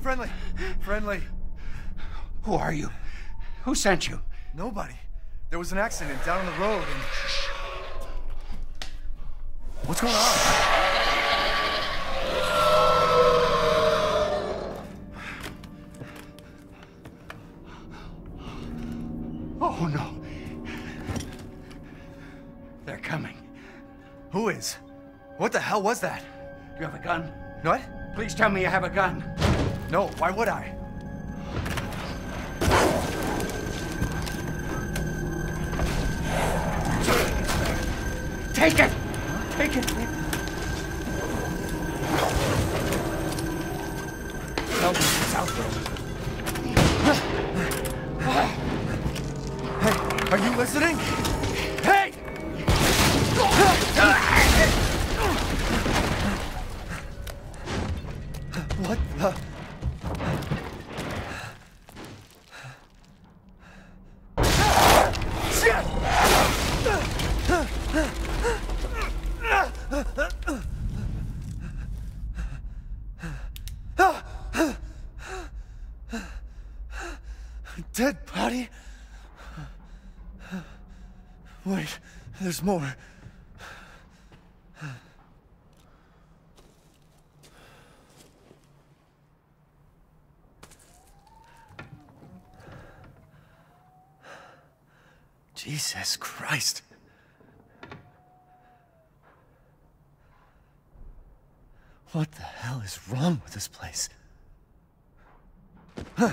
Friendly. Friendly. Who are you? Who sent you? Nobody. There was an accident down on the road and. What's going on? Oh no. They're coming. Who is? What the hell was that? Do You have a gun? What? Please tell me you have a gun. No, why would I? Take it! Take it! Help me, Hey, are you listening? Hey! Dead body? Wait, there's more. Jesus Christ. What the hell is wrong with this place? Shit!